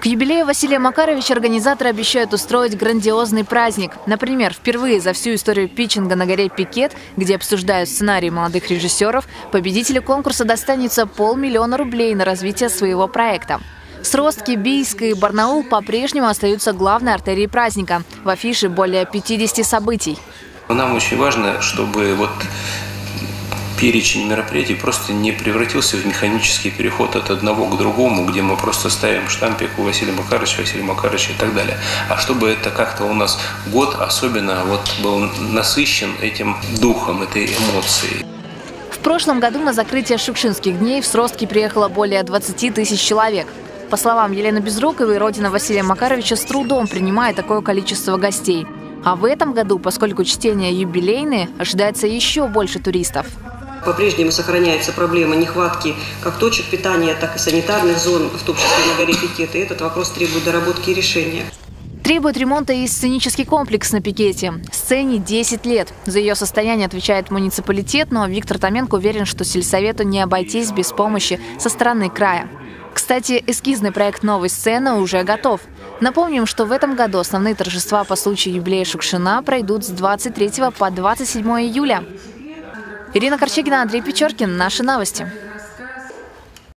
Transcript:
К юбилею Василия Макаровича организаторы обещают устроить грандиозный праздник. Например, впервые за всю историю питчинга на горе Пикет, где обсуждают сценарии молодых режиссеров, победителю конкурса достанется полмиллиона рублей на развитие своего проекта. Сростки, Бийск и Барнаул по-прежнему остаются главной артерией праздника. В афише более 50 событий. Нам очень важно, чтобы вот перечень мероприятий просто не превратился в механический переход от одного к другому, где мы просто ставим штампик у Василия Макаровича, Василия Макаровича и так далее. А чтобы это как-то у нас год особенно вот был насыщен этим духом, этой эмоцией. В прошлом году на закрытие Шукшинских дней в Сростки приехало более 20 тысяч человек. По словам Елены Безруковой, родина Василия Макаровича с трудом принимает такое количество гостей. А в этом году, поскольку чтения юбилейные, ожидается еще больше туристов. По-прежнему сохраняется проблема нехватки как точек питания, так и санитарных зон, в том числе на горе Пикет. И этот вопрос требует доработки и решения. Требует ремонта и сценический комплекс на пикете. Сцене 10 лет. За ее состояние отвечает муниципалитет, но Виктор Томенко уверен, что сельсовету не обойтись без помощи со стороны края. Кстати, эскизный проект новой сцены уже готов. Напомним, что в этом году основные торжества по случаю юбилея Шукшина пройдут с 23 по 27 июля. Ирина Корчегина, Андрей Печоркин. Наши новости.